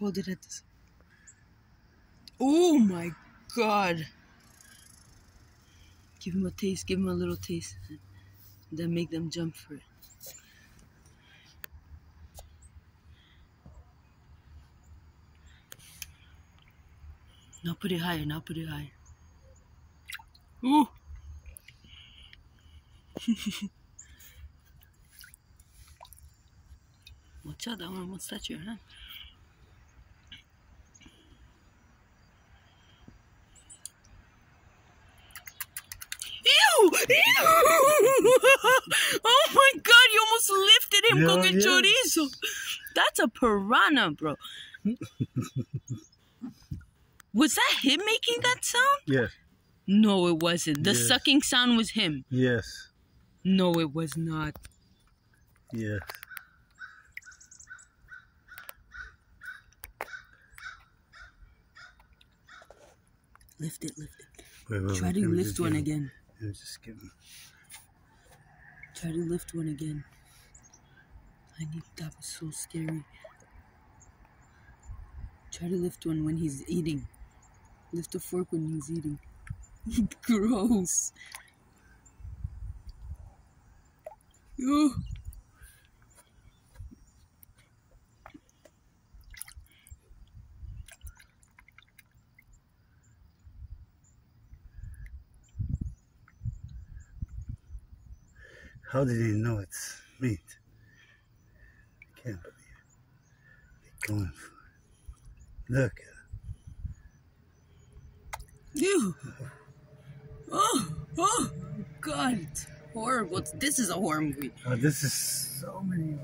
Hold it at this. Oh my god. Give him a taste, give him a little taste. Then make them jump for it. Now put it higher, now put it higher. Ooh. Watch out, that one won't touch your hand. Ew! Ew! oh my god, you almost lifted him Yeah, cooking chorizo. That's a piranha, bro. Was that him making that sound? Yes. No, it wasn't. The Yes. sucking sound was him. Yes. No, it was not. Yes. Lift it, lift it. Wait, wait, Try wait, to lift one him- again. Just give him. Try to lift one again. I need that was so scary. Try to lift one when he's eating. Lift a fork when he's eating. Gross. Ew. How did he know it's meat? I can't believe it. They're going for it. Look at it. Ew. Oh, oh, God. It's horrible. This is a horror movie. Oh, this is so many.